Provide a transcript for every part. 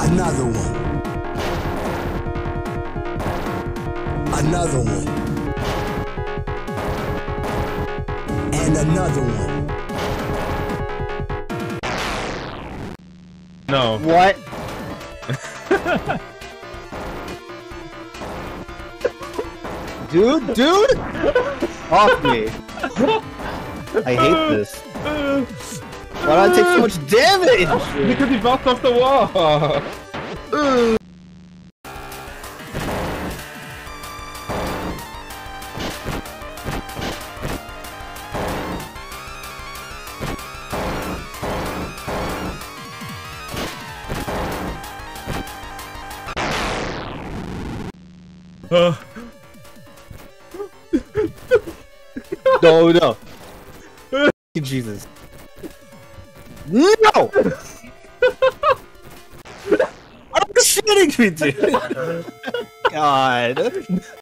Another one. Another one. And another one. No. What? dude, dude! Off me. I hate this. Why did I take so much damage? Because he bounced off the wall. Uh, No, no. Jesus. No! Are you shitting me, dude? God.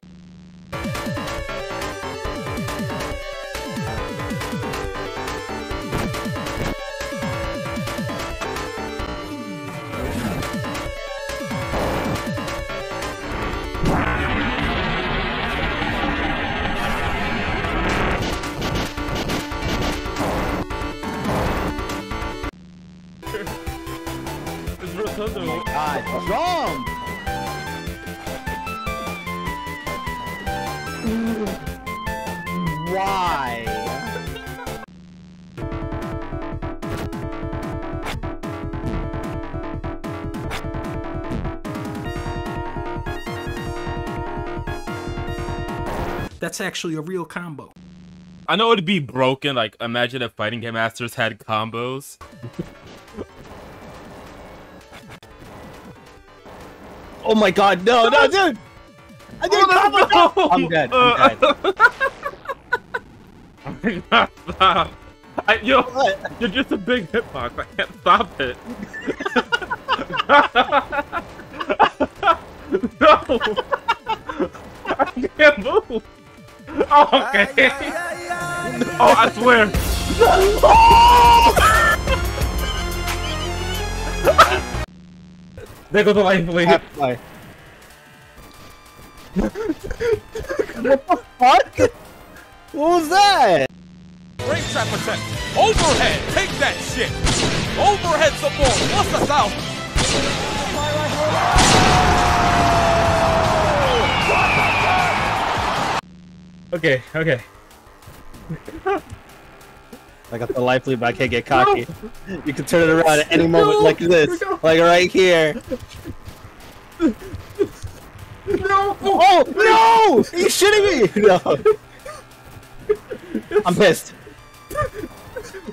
Rotundo. God, jump! Why? That's actually a real combo. I know it'd be broken. Like, imagine if Fighting Game Masters had combos. Oh my god, no, no, dude! I did Oh, combo! no! I'm dead, I'm dead. Uh, Stop. I, yo, What? you're just a big hitbox. I can't stop it. no. I can't move. Oh, okay. Oh, I swear. there goes the life lead. Half-life. what the fuck? What was that? Frame trap protect. Overhead. Take that shit. Overhead support. What's the sound? Okay, okay. I got the life lead, but I can't get cocky. You can turn it around at any moment like this. Like right here. No. Oh, no! Are you shitting me? No. I'm pissed.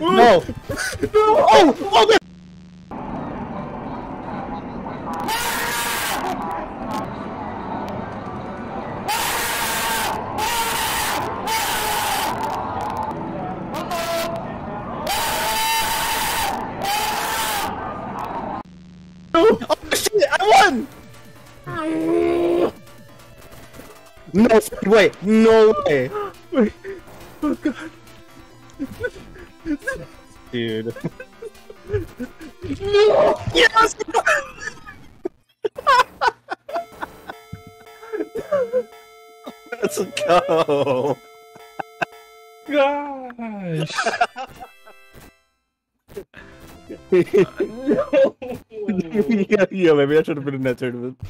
No. No. Oh, oh. Oh shit, I won! No way! No way! Wait. Oh god. Dude. no! Yes! Let's go! Gosh. yeah, yeah, maybe I should have been in that tournament.